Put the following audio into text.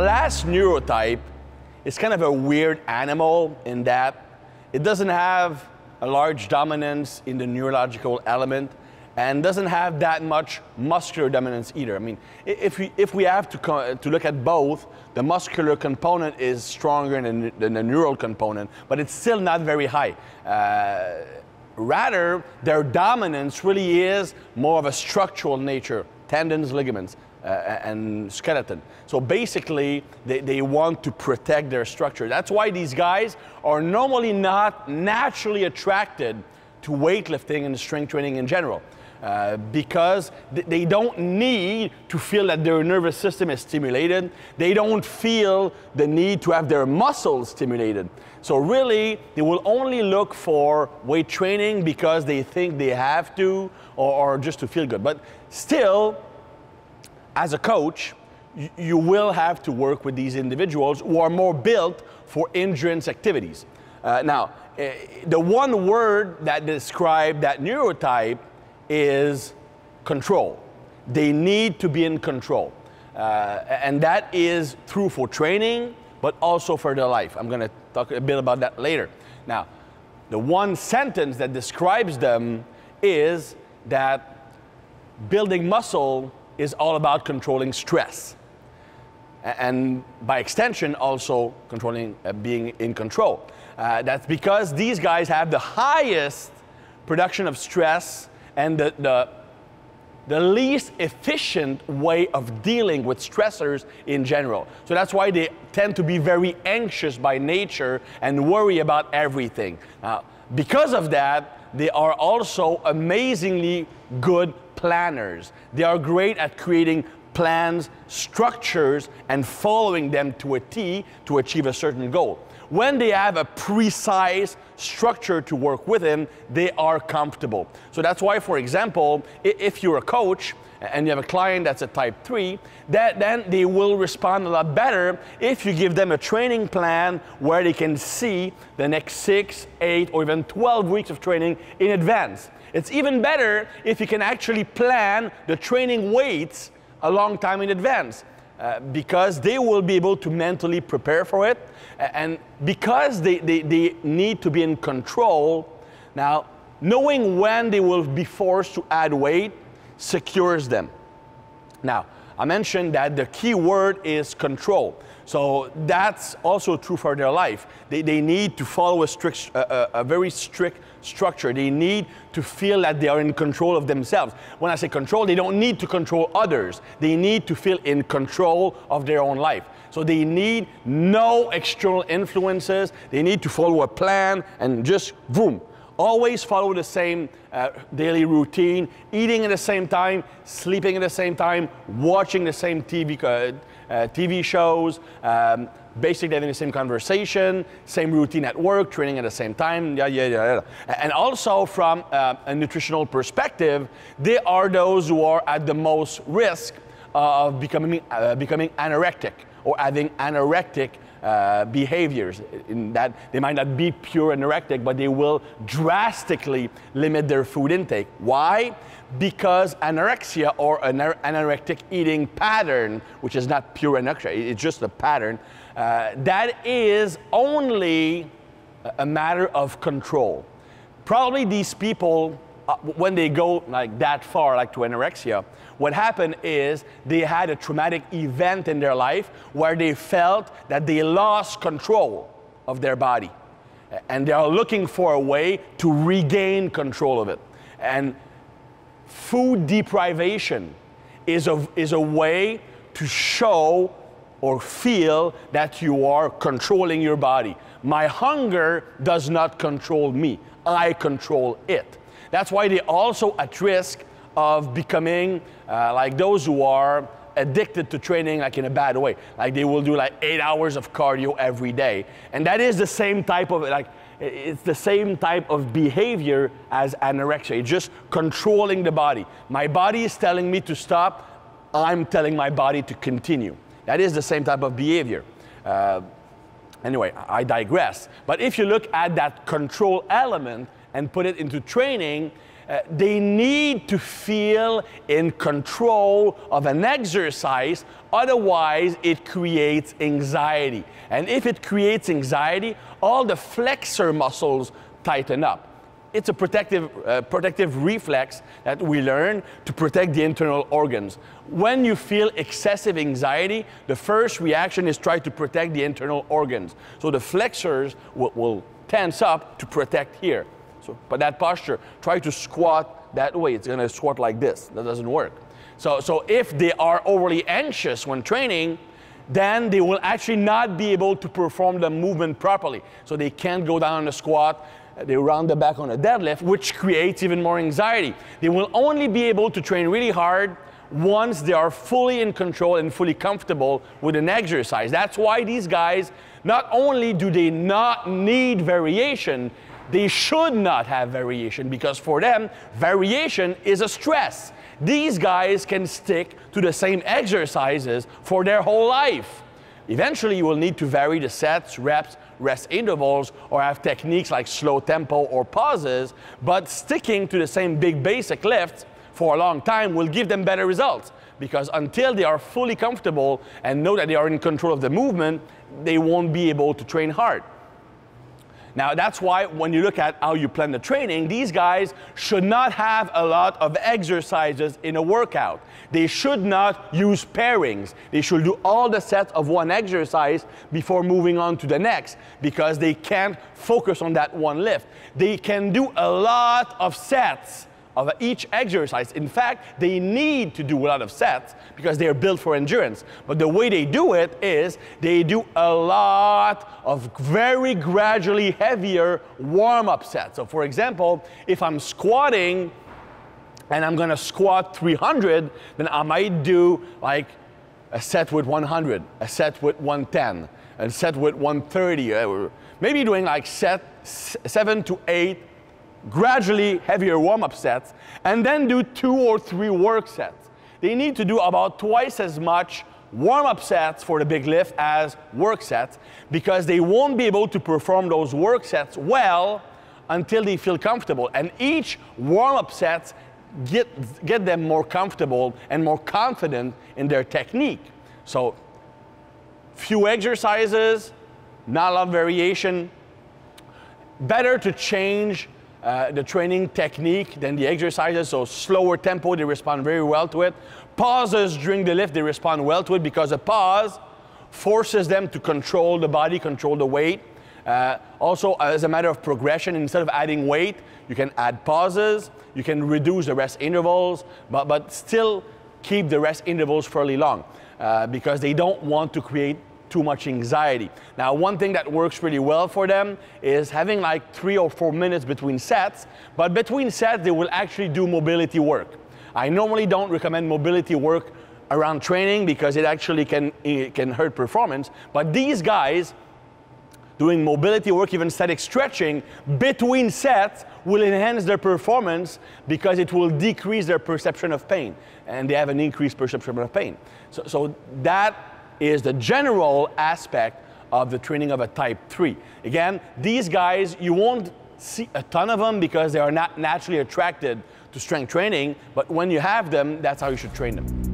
last neurotype is kind of a weird animal in that it doesn't have a large dominance in the neurological element and doesn't have that much muscular dominance either. I mean, if we, if we have to, to look at both, the muscular component is stronger than, than the neural component, but it's still not very high. Uh, rather, their dominance really is more of a structural nature, tendons, ligaments, and skeleton. So basically, they, they want to protect their structure. That's why these guys are normally not naturally attracted to weightlifting and strength training in general. Uh, because th they don't need to feel that their nervous system is stimulated. They don't feel the need to have their muscles stimulated. So really, they will only look for weight training because they think they have to or, or just to feel good. But still, as a coach, you will have to work with these individuals who are more built for endurance activities. Uh, now, uh, the one word that describes that neurotype is control. They need to be in control. Uh, and that is true for training, but also for their life. I'm going to talk a bit about that later. Now, the one sentence that describes them is that building muscle is all about controlling stress. And by extension, also controlling, uh, being in control. Uh, that's because these guys have the highest production of stress and the, the, the least efficient way of dealing with stressors in general. So that's why they tend to be very anxious by nature and worry about everything. Now, because of that, they are also amazingly good planners. They are great at creating plans, structures, and following them to a T to achieve a certain goal. When they have a precise structure to work within, they are comfortable. So that's why, for example, if you're a coach and you have a client that's a type 3, that, then they will respond a lot better if you give them a training plan where they can see the next 6, 8, or even 12 weeks of training in advance. It's even better if you can actually plan the training weights a long time in advance. Uh, because they will be able to mentally prepare for it. And because they, they, they need to be in control, now, knowing when they will be forced to add weight secures them. Now, I mentioned that the key word is control. So that's also true for their life. They, they need to follow a, strict, a, a very strict structure. They need to feel that they are in control of themselves. When I say control, they don't need to control others. They need to feel in control of their own life. So they need no external influences. They need to follow a plan and just boom. Always follow the same uh, daily routine, eating at the same time, sleeping at the same time, watching the same TV, uh, uh, TV shows, um, basically having the same conversation, same routine at work, training at the same time, yeah, yeah, yeah. And also from uh, a nutritional perspective, they are those who are at the most risk of becoming, uh, becoming anorectic or having anorectic uh, behaviors in that they might not be pure anorectic, but they will drastically limit their food intake. Why? Because anorexia or an anorectic eating pattern, which is not pure anorexia, it's just a pattern, uh, that is only a matter of control. Probably these people, uh, when they go like that far, like to anorexia, what happened is they had a traumatic event in their life where they felt that they lost control of their body. And they are looking for a way to regain control of it. And food deprivation is a, is a way to show or feel that you are controlling your body. My hunger does not control me, I control it. That's why they're also at risk of becoming uh, like those who are addicted to training like in a bad way. Like they will do like eight hours of cardio every day. And that is the same type of like, it's the same type of behavior as anorexia. It's just controlling the body. My body is telling me to stop. I'm telling my body to continue. That is the same type of behavior. Uh, anyway, I digress. But if you look at that control element and put it into training, uh, they need to feel in control of an exercise, otherwise, it creates anxiety. And if it creates anxiety, all the flexor muscles tighten up. It's a protective, uh, protective reflex that we learn to protect the internal organs. When you feel excessive anxiety, the first reaction is try to protect the internal organs. So the flexors will, will tense up to protect here. But that posture, try to squat that way. It's gonna squat like this. That doesn't work. So, so if they are overly anxious when training, then they will actually not be able to perform the movement properly. So they can't go down on a squat, they round the back on a deadlift, which creates even more anxiety. They will only be able to train really hard once they are fully in control and fully comfortable with an exercise. That's why these guys, not only do they not need variation, they should not have variation because for them, variation is a stress. These guys can stick to the same exercises for their whole life. Eventually, you will need to vary the sets, reps, rest intervals, or have techniques like slow tempo or pauses, but sticking to the same big basic lifts for a long time will give them better results because until they are fully comfortable and know that they are in control of the movement, they won't be able to train hard. Now, that's why when you look at how you plan the training, these guys should not have a lot of exercises in a workout. They should not use pairings. They should do all the sets of one exercise before moving on to the next because they can't focus on that one lift. They can do a lot of sets of each exercise. In fact, they need to do a lot of sets because they are built for endurance. But the way they do it is they do a lot of very gradually heavier warm-up sets. So for example, if I'm squatting and I'm gonna squat 300, then I might do like a set with 100, a set with 110, a set with 130, uh, maybe doing like set seven to eight gradually heavier warm-up sets, and then do two or three work sets. They need to do about twice as much warm-up sets for the big lift as work sets because they won't be able to perform those work sets well until they feel comfortable. And each warm-up sets get, get them more comfortable and more confident in their technique. So few exercises, not a lot of variation. Better to change uh, the training technique than the exercises. So slower tempo, they respond very well to it. Pauses during the lift, they respond well to it because a pause forces them to control the body, control the weight. Uh, also, as a matter of progression, instead of adding weight, you can add pauses, you can reduce the rest intervals, but, but still keep the rest intervals fairly long uh, because they don't want to create too much anxiety. Now, one thing that works really well for them is having like three or four minutes between sets, but between sets, they will actually do mobility work. I normally don't recommend mobility work around training because it actually can, it can hurt performance, but these guys, doing mobility work, even static stretching between sets will enhance their performance because it will decrease their perception of pain and they have an increased perception of pain. So, so that is the general aspect of the training of a type 3. Again, these guys, you won't see a ton of them because they are not naturally attracted to strength training, but when you have them, that's how you should train them.